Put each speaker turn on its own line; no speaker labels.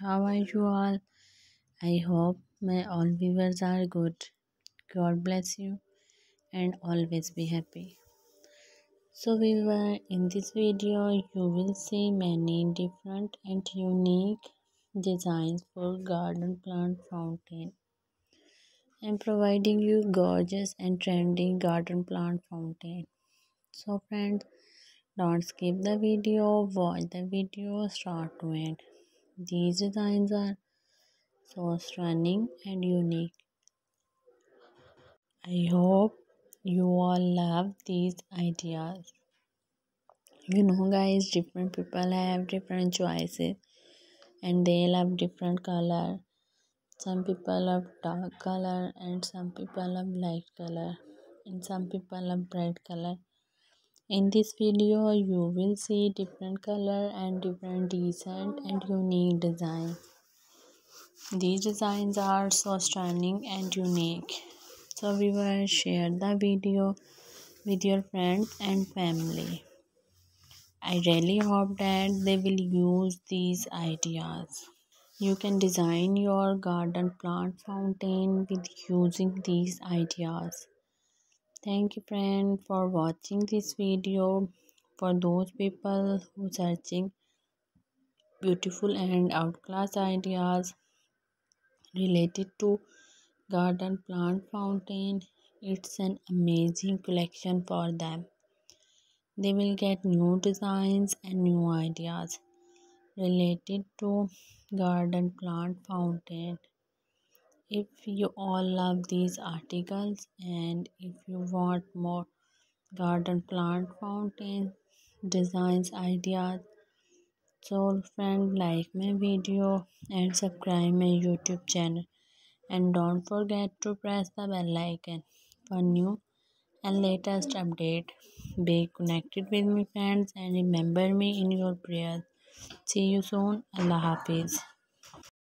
how are you all? I hope my all viewers are good. God bless you and always be happy. So viewer in this video you will see many different and unique designs for garden plant fountain. I'm providing you gorgeous and trendy garden plant fountain. So friends don't skip the video. Watch the video. Start to end these designs are so stunning and unique. I hope you all love these ideas. You know guys, different people have different choices and they love different color. Some people love dark color and some people love light color and some people love bright color. In this video, you will see different color and different decent and unique design. These designs are so stunning and unique. So we will share the video with your friends and family. I really hope that they will use these ideas. You can design your garden plant fountain with using these ideas thank you friend for watching this video for those people who searching beautiful and outclass ideas related to garden plant fountain. It's an amazing collection for them. They will get new designs and new ideas related to garden plant fountain if you all love these articles and if you want more garden plant fountain designs ideas so friend like my video and subscribe my youtube channel. And don't forget to press the bell icon for new and latest update. Be connected with me friends and remember me in your prayers. See you soon. Allah hafiz